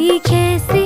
कोई कैसे